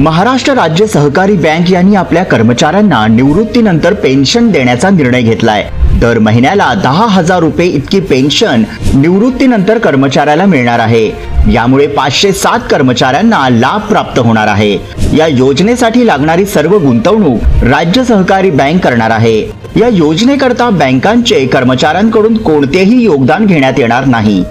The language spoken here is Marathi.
महाराष्ट्र राज्य सहकारी बँक यांनी आपल्या कर्मचाऱ्यांना निवृत्तीनंतर पेन्शन देण्याचा निर्णय घेतलाय. दर महिन्याला दहा हजार रुपये इतकी पेन्शन निवृत्तीनंतर कर्मचाऱ्याला मिळणार आहे. यामुळे पाचशे सात कर्मचाऱ्यांना लाभ प्राप्त होणार आहे. या योजनेसाठी लागणारी सर्व गुंतवणूक राज्य सहकारी बँक करणार आहे. या योजनेकरता बँकांचे कर्मचाऱ्यांकडून कोणतेही योगदान घेण्यात येणार नाही.